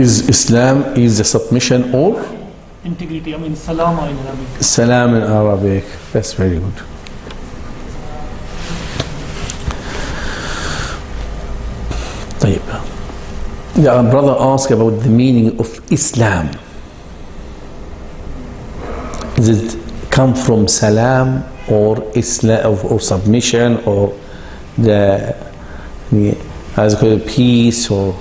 Is Islam is the submission or Integrity, I mean salama in Arabic. salam in Arabic? That's very good. طيب. The brother asked about the meaning of Islam. Does it come from salam or Islam or, or submission or the the- as called peace or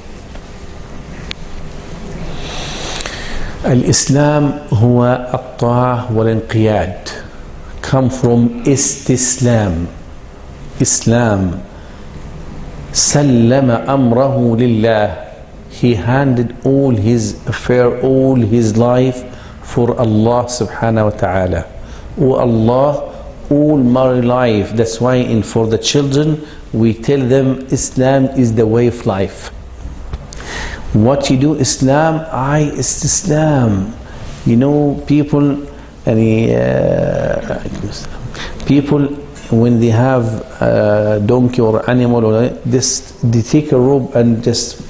الإسلام هو الطاعة والانقياد come from استسلام إسلام سلم أمره لله he handed all his affair all his life for Allah subhanahu wa ta'ala oh Allah all my life that's why in for the children we tell them Islam is the way of life what you do Islam I is Islam you know people any uh, people when they have a donkey or animal or this they take a rope and just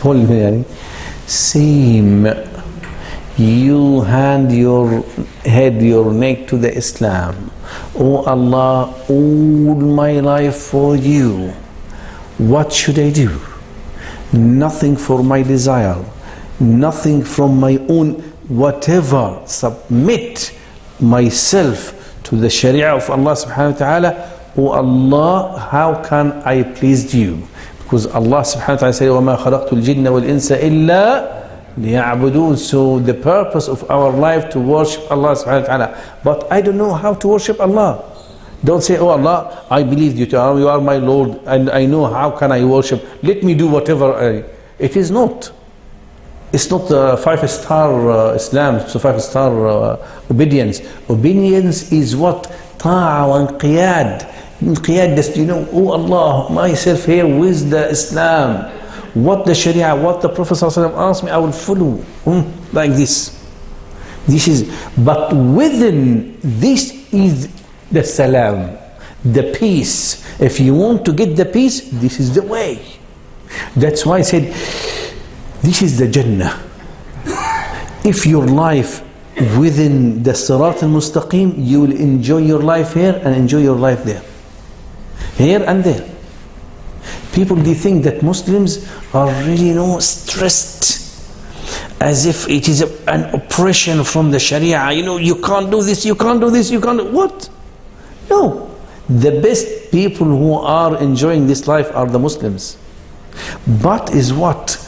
pull يعني same you hand your head your neck to the Islam oh Allah all my life for you what should I do nothing for my desire, nothing from my own, whatever, submit myself to the Sharia of Allah subhanahu wa ta'ala. Oh Allah, how can I please you? Because Allah subhanahu wa ta'ala said, وَمَا خَلَقْتُ الْجِنَّ وَالْإِنسَ إِلَّا لِيَعْبُدُونَ So the purpose of our life to worship Allah subhanahu wa ta'ala. But I don't know how to worship Allah. Don't say, Oh Allah, I believe you, you are my Lord, and I know how can I worship. Let me do whatever I. It is not. It's not a five star uh, Islam, it's a five star uh, obedience. Obedience is what? Ta'a wa inqiyad. Inqiyad is, you know, oh Allah, myself here with the Islam. What the Sharia, what the Prophet asked me, I will follow. Hmm, like this. This is, but within this is the salam, the peace. If you want to get the peace, this is the way. That's why I said, this is the Jannah. If your life within the Sirat al-Mustaqim, you will enjoy your life here and enjoy your life there. Here and there. People they think that Muslims are really you know stressed as if it is a, an oppression from the Sharia. You know, you can't do this, you can't do this, you can't do what? No. The best people who are enjoying this life are the Muslims. But is what?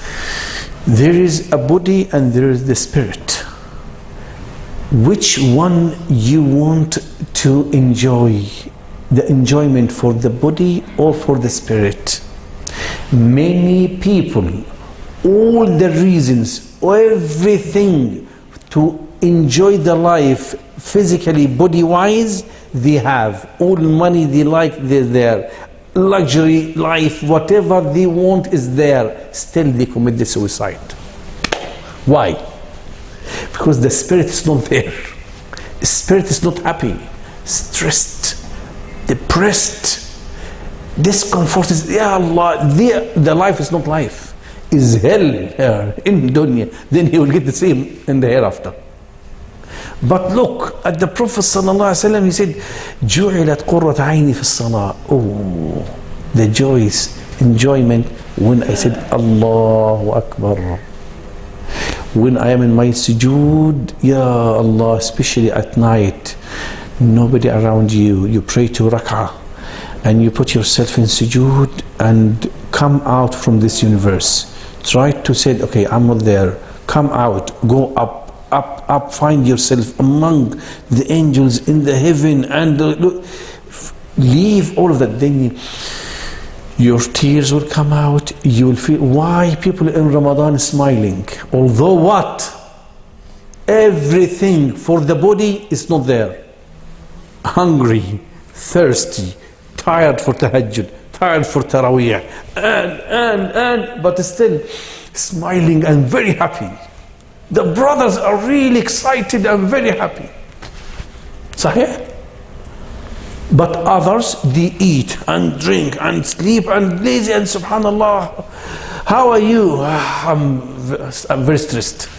There is a body and there is the spirit. Which one you want to enjoy? The enjoyment for the body or for the spirit? Many people, all the reasons, everything to enjoy the life physically, body wise, they have. All money they like, they're there. Luxury life, whatever they want is there. Still, they commit the suicide. Why? Because the spirit is not there. Spirit is not happy, stressed, depressed discomfort is ya Allah the, the life is not life is hell here in dunya then he will get the same in the hereafter but look at the Prophet وسلم, he said, جُعِلَتْ قُرَّةَ عَيْنِي فِي الصَّلَاةِ Oh, the joys, enjoyment when I said Allahu Akbar. When I am in my sujood, Ya Allah, especially at night, nobody around you, you pray to rak'ah and you put yourself in sujood and come out from this universe. Try two say, okay, I'm not there. Come out, go up, up, up, find yourself among the angels in the heaven and uh, look, leave all of that. Then your tears will come out. You will feel why people in Ramadan smiling. Although what? Everything for the body is not there. Hungry, thirsty, tired for tahajjud, tired for taraweeh, and, and, and, but still smiling and very happy. The brothers are really excited and very happy. Sahih? But others, they eat and drink and sleep and lazy and subhanallah. How are you? "Ah, I'm, I'm very stressed.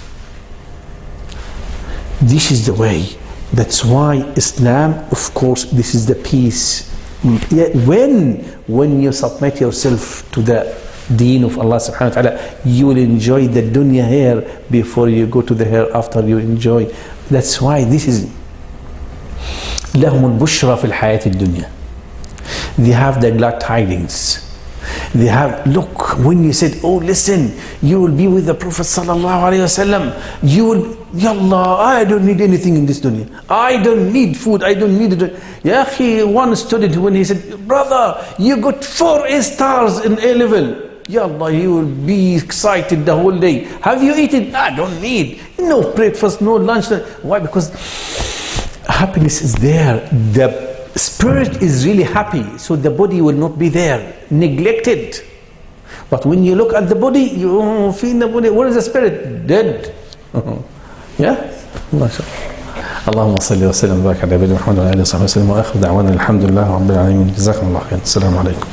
This is the way. That's why Islam, of course, this is the peace. Mm, when when you submit yourself to the deen of Allah subhanahu wa ta'ala, you will enjoy the dunya here before you go to the hereafter you enjoy. That's why this is لهم البشرى في الحياة الدنيا. They have the glad tidings. They have, look, when you said, oh, listen, you will be with the Prophet sallallahu alaihi wasallam. You will, yallah, I don't need anything in this dunya. I don't need food. I don't need it. Ya akhi, one student when he said, brother, you got four A stars in A level. Yallah, you will be excited the whole day. Have you eaten? I don't need. No breakfast, no lunch. Why? Because happiness is there. The spirit is really happy, so the body will not be there, neglected. But when you look at the body, you oh, feel the body. Where is the spirit? Dead. yeah? ما شاء الله. اللهم صل وسلم وبارك على نبينا محمد وعلى اله وصحبه وسلم واخر دعوانا الحمد لله رب العالمين جزاكم الله خيرا السلام عليكم